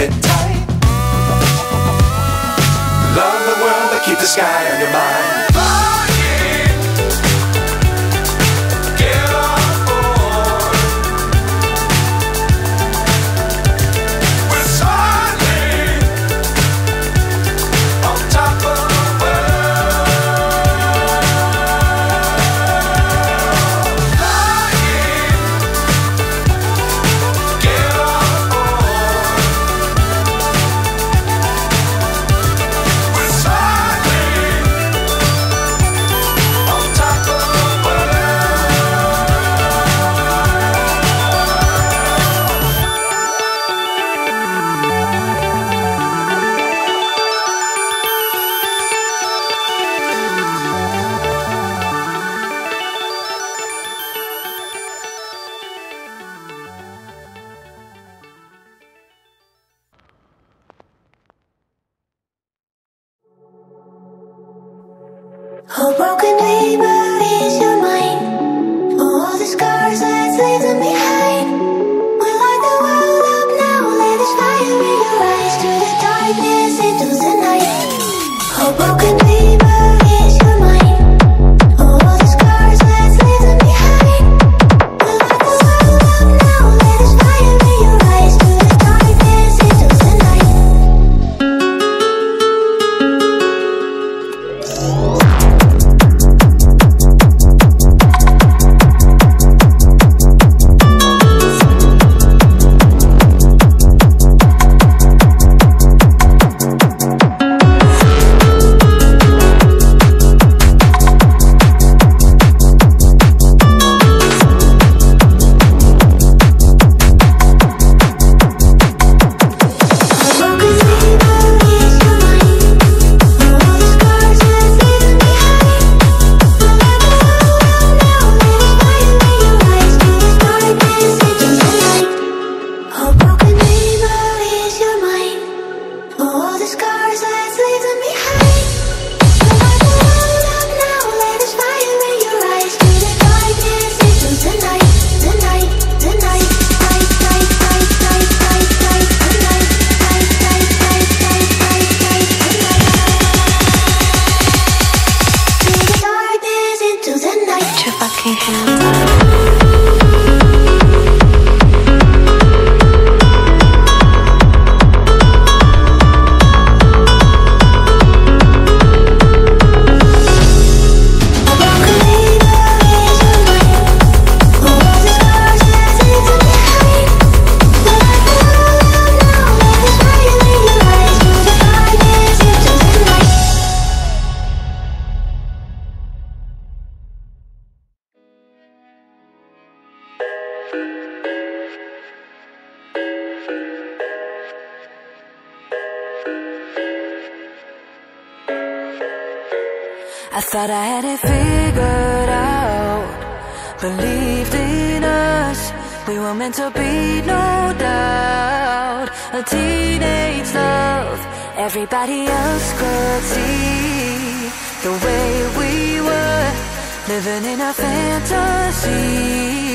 It tight. Love the world, but keep the sky on your mind. A broken neighbor I thought I had it figured out. Believed in us, we were meant to be, no doubt. A teenage love, everybody else could see the way we were living in a fantasy.